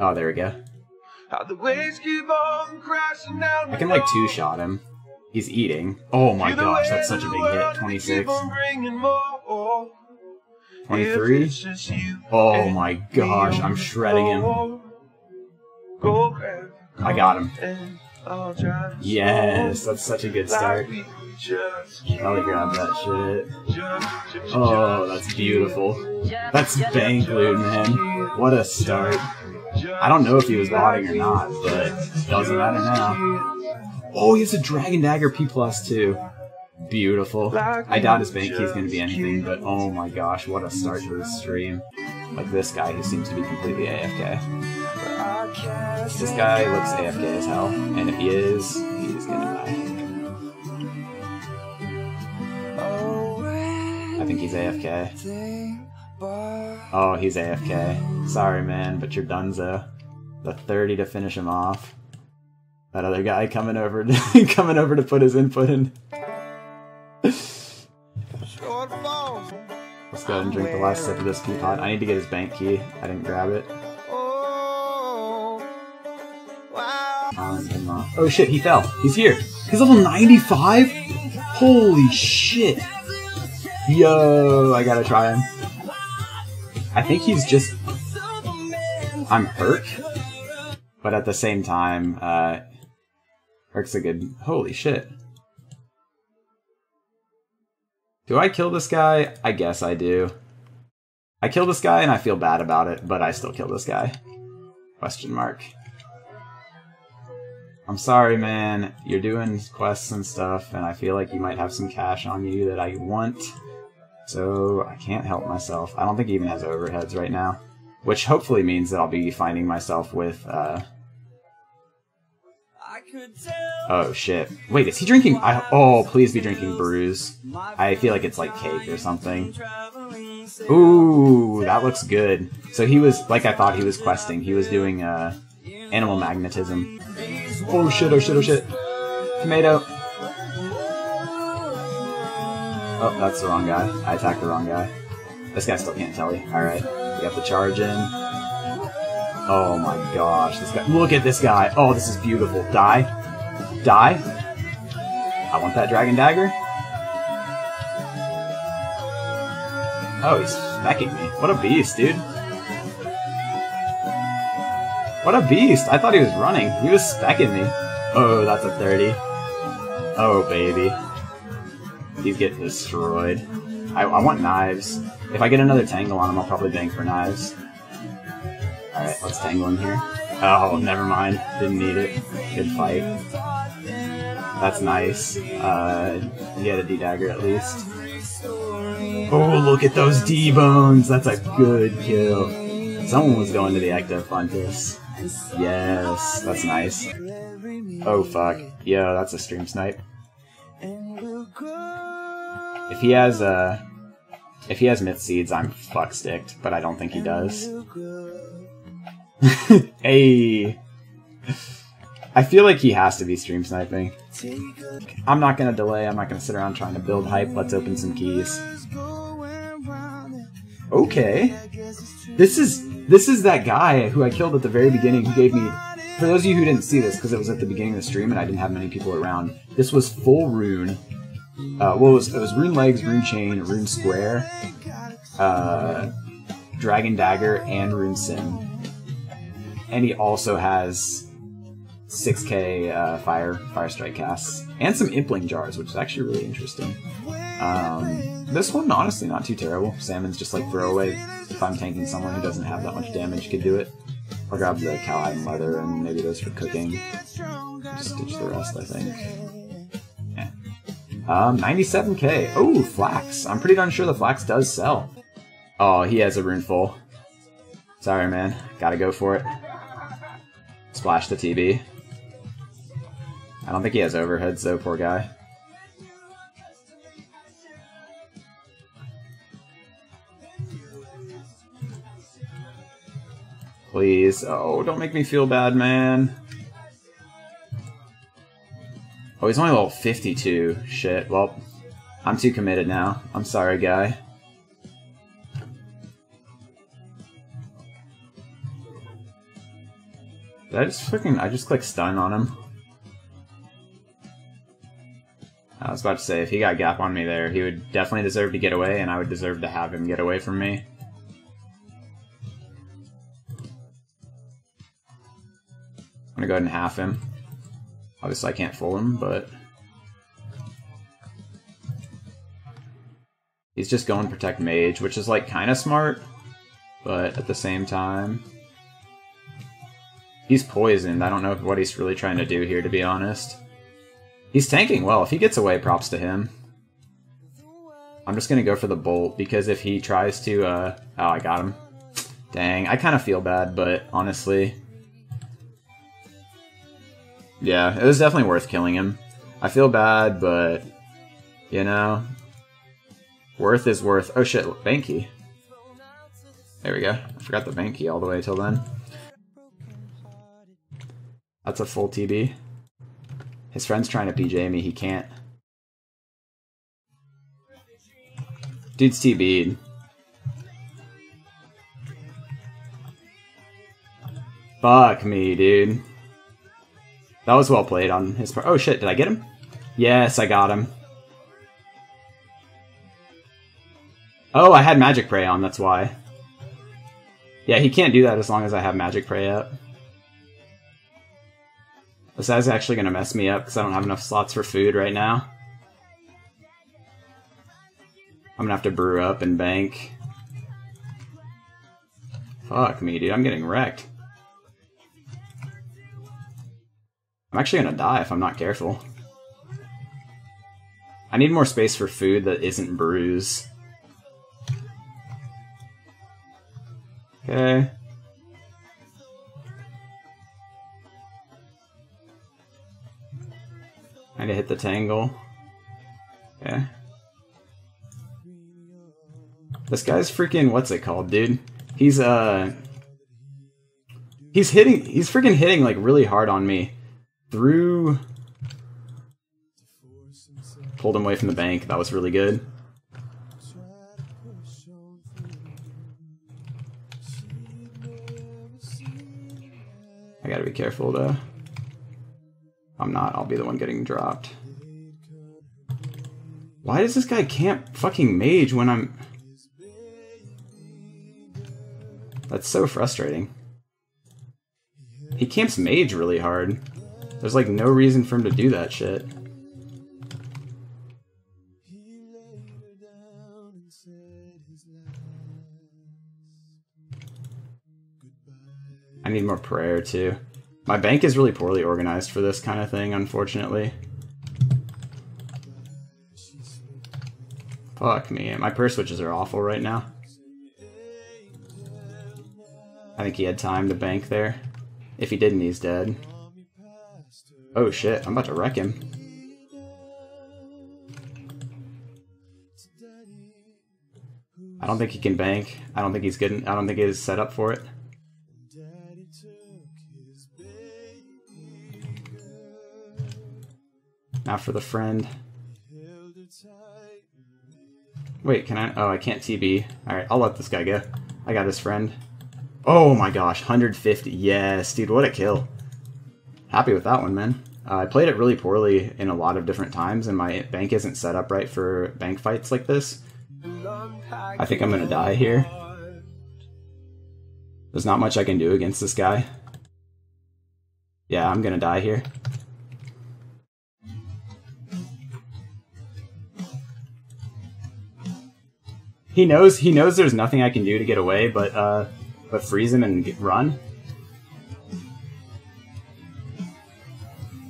Oh, there we go. How the waves keep on crashing down I can like two shot him. He's eating. Oh my gosh, that's such a big hit. 26, 23. Oh my gosh, I'm shredding him. I got him. Yes, that's such a good start. Probably grab that shit. Oh, that's beautiful. That's bank loot, man. What a start. I don't know if he was botting or not, but doesn't matter now. Oh, he has a Dragon Dagger P plus too. Beautiful. I doubt his bank key's gonna be anything, but oh my gosh, what a start to this stream. Like this guy who seems to be completely AFK. This guy looks AFK as hell, and if he is, he's gonna die. I think he's AFK. Oh, he's AFK. Sorry, man, but you're donezo. The 30 to finish him off. That other guy coming over to, coming over to put his input in. Let's go ahead and drink the last sip of this teapot. I need to get his bank key. I didn't grab it. Oh, oh shit, he fell. He's here. He's level 95? Holy shit. Yo, I gotta try him. I think he's just... I'm hurt. But at the same time, uh... Herc's a good... Holy shit. Do I kill this guy? I guess I do. I kill this guy and I feel bad about it, but I still kill this guy. Question mark. I'm sorry, man. You're doing quests and stuff, and I feel like you might have some cash on you that I want. So I can't help myself. I don't think he even has overheads right now. Which hopefully means that I'll be finding myself with, uh... Oh, shit. Wait, is he drinking... I... Oh, please be drinking brews. I feel like it's like cake or something. Ooh, that looks good. So he was, like I thought he was questing. He was doing, uh, animal magnetism. Oh shit, oh shit, oh shit. Tomato. Oh, that's the wrong guy. I attacked the wrong guy. This guy still can't tell you. Alright, we got the charge in. Oh my gosh, this guy. Look at this guy. Oh, this is beautiful. Die. Die. I want that dragon dagger. Oh, he's smacking me. What a beast, dude. What a beast! I thought he was running. He was specking me. Oh, that's a 30. Oh, baby. He's get destroyed. I, I want knives. If I get another tangle on him, I'll probably bank for knives. Alright, let's tangle him here. Oh, never mind. Didn't need it. Good fight. That's nice. Uh, he had a D-dagger at least. Oh, look at those D-bones! That's a good kill. Someone was going to the Ectofuntus. Yes, that's nice. Oh fuck. Yo, that's a stream snipe. If he has, uh... If he has mith seeds, I'm fuck sticked, but I don't think he does. hey! I feel like he has to be stream sniping. I'm not gonna delay, I'm not gonna sit around trying to build hype, let's open some keys. Okay. This is this is that guy who I killed at the very beginning who gave me for those of you who didn't see this because it was at the beginning of the stream and I didn't have many people around. This was full rune. Uh, well, it was, it was rune legs, rune chain, rune square, uh, dragon dagger, and rune scim. And he also has 6k uh, fire fire strike casts and some impling jars, which is actually really interesting. Um, this one, honestly, not too terrible. Salmon's just like throwaway. If I'm tanking someone who doesn't have that much damage, could do it. I'll grab the cowhide leather and maybe those for cooking. Just ditch the rest, I think. Yeah. Um, 97k. Oh, flax. I'm pretty darn sure the flax does sell. Oh, he has a rune full. Sorry, man. Gotta go for it. Splash the TB. I don't think he has overheads, though, poor guy. Please. Oh, don't make me feel bad, man. Oh, he's only level 52. Shit, well, I'm too committed now. I'm sorry, guy. Did I just freaking I just clicked stun on him? I was about to say if he got gap on me there, he would definitely deserve to get away, and I would deserve to have him get away from me. Go ahead and half him. Obviously I can't fool him, but He's just going protect mage, which is like kind of smart, but at the same time, he's poisoned. I don't know what he's really trying to do here, to be honest. He's tanking well. If he gets away, props to him. I'm just gonna go for the bolt because if he tries to, uh, oh, I got him. Dang, I kind of feel bad, but honestly, yeah, it was definitely worth killing him. I feel bad, but you know, Worth is worth. Oh shit, Banky. There we go. I forgot the Banky all the way till then. That's a full TB. His friend's trying to PJ me, he can't. Dude's TB'd. Fuck me, dude. That was well played on his part. Oh shit, did I get him? Yes, I got him. Oh, I had Magic Prey on, that's why. Yeah, he can't do that as long as I have Magic Prey up. This guy's actually going to mess me up because I don't have enough slots for food right now. I'm going to have to brew up and bank. Fuck me, dude. I'm getting wrecked. I'm actually to die if I'm not careful. I need more space for food that isn't brews. Okay. I need to hit the tangle. Okay. This guy's freaking what's it called, dude? He's uh He's hitting he's freaking hitting like really hard on me through pulled him away from the bank. That was really good. I gotta be careful though. I'm not, I'll be the one getting dropped. Why does this guy camp fucking mage when I'm... That's so frustrating. He camps mage really hard. There's like no reason for him to do that shit. I need more prayer too. My bank is really poorly organized for this kind of thing, unfortunately. Fuck me. My purse switches are awful right now. I think he had time to bank there. If he didn't, he's dead. Oh shit, I'm about to wreck him. I don't think he can bank. I don't think he's good. I don't think he's set up for it. Now for the friend. Wait, can I? Oh, I can't TB. Alright, I'll let this guy go. I got his friend. Oh my gosh, 150. Yes, dude, what a kill. Happy with that one, man. Uh, I played it really poorly in a lot of different times, and my bank isn't set up right for bank fights like this. I think I'm gonna die here. There's not much I can do against this guy. Yeah, I'm gonna die here. he knows he knows there's nothing I can do to get away, but uh, but freeze him and get, run.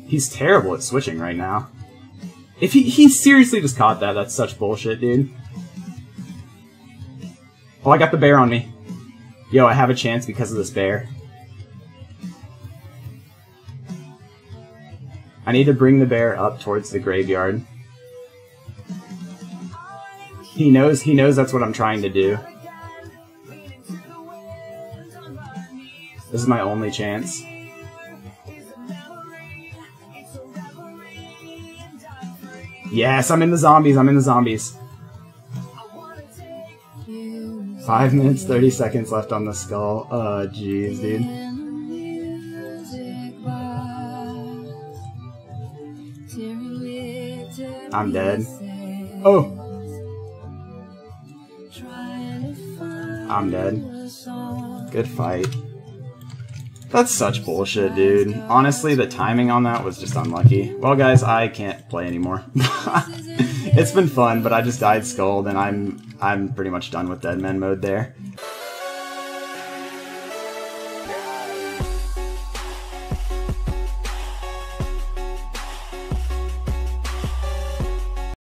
He's terrible at switching right now. If he he seriously just caught that, that's such bullshit, dude. Oh, I got the bear on me. Yo, I have a chance because of this bear. I need to bring the bear up towards the graveyard. He knows he knows that's what I'm trying to do. This is my only chance. Yes, I'm in the zombies. I'm in the zombies. Five minutes, 30 seconds left on the skull. Uh, jeez, dude. I'm dead. Oh! I'm dead. Good fight. That's such bullshit, dude. Honestly, the timing on that was just unlucky. Well, guys, I can't play anymore. it's been fun, but I just died skulled, and I'm I'm pretty much done with Dead Deadman mode there.